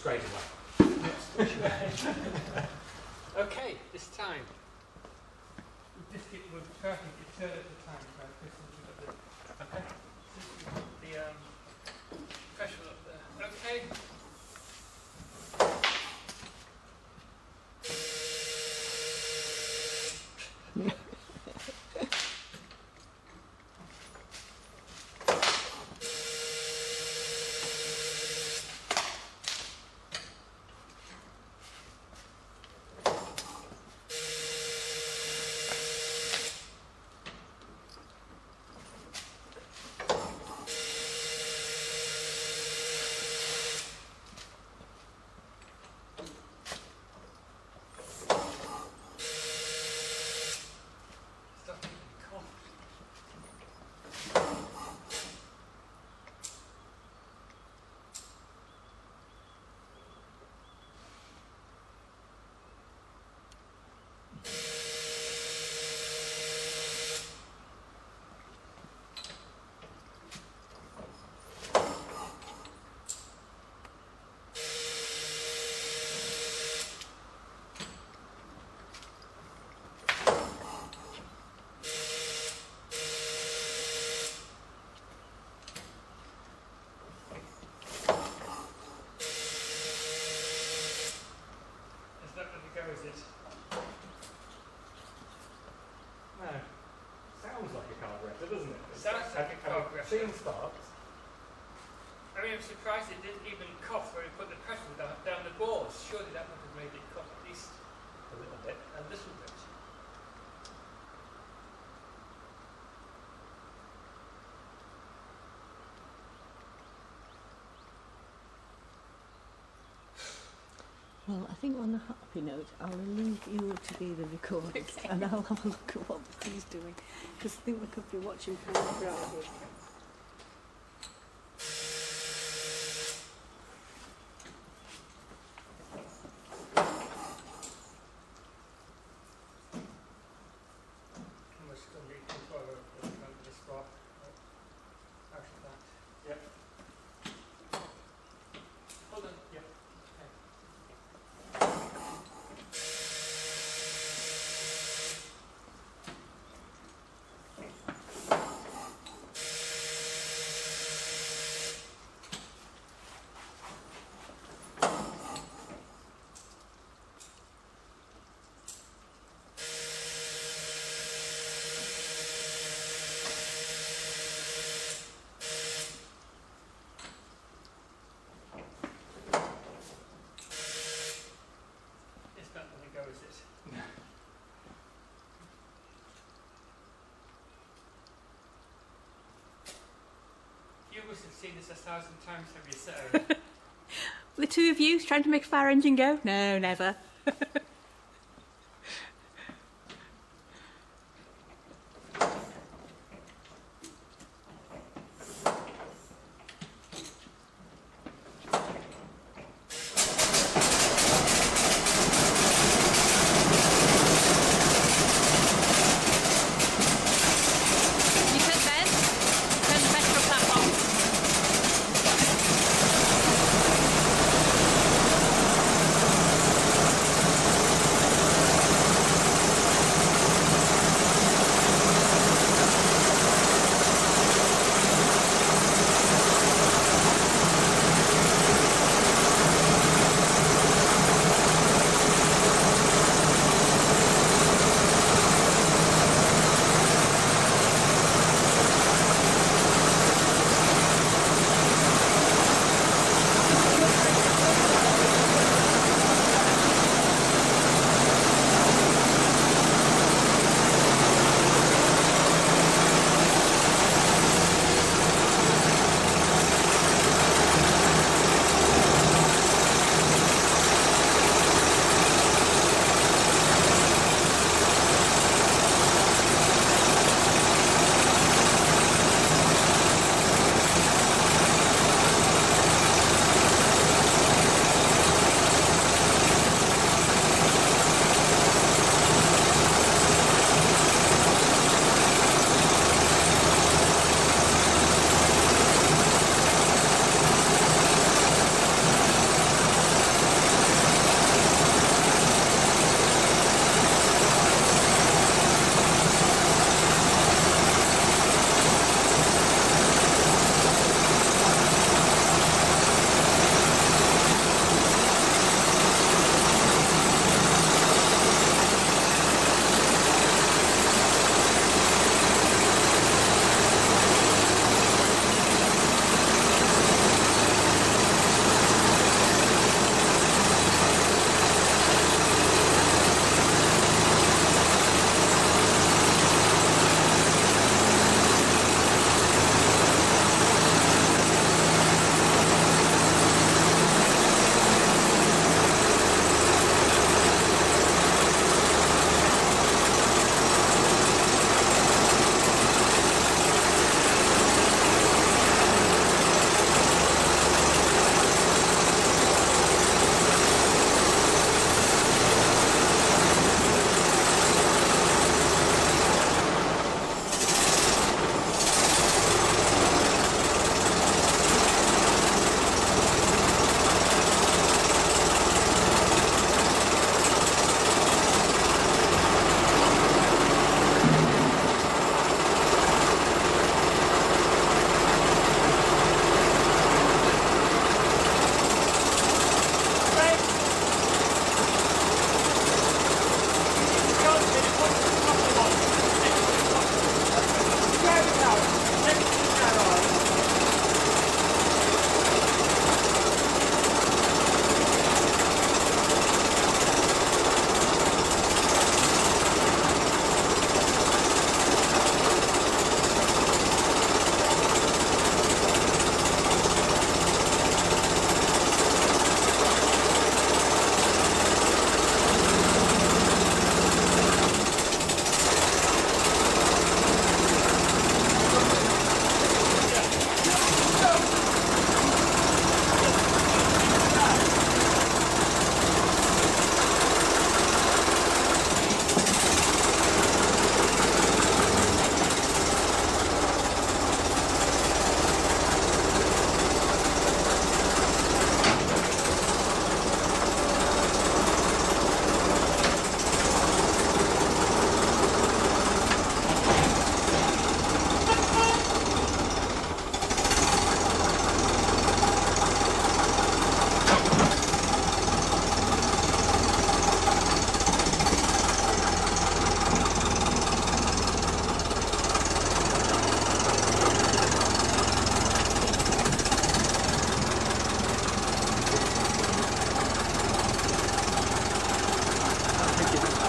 straight away. okay, this time. We'll just get, we'll try to get third at the time, so Chris has got the, Okay. the um, pressure up there. Okay. Stop making cough. Is that going to go, is it? No. Sounds like a carburetor, doesn't it? Sounds like a carburettor. Scene starts. I mean, I'm surprised it didn't even cough when we put the pressure down, down the boards. Surely that would have made it cough at least A little bit. a little bit. Well, I think on a happy note, I'll leave you to be the recorders and I'll have a look at what he's doing because I think we could be watching pornography. And we're still getting control of the, of the spot. Out of that. Yep. Hold on. Yep. It's not going to go, is it? You must have seen this a thousand times, have you, Sarah? The two of you trying to make a fire engine go? No, never.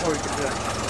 Or we could do that.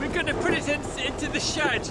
We're going to put it in, into the shed.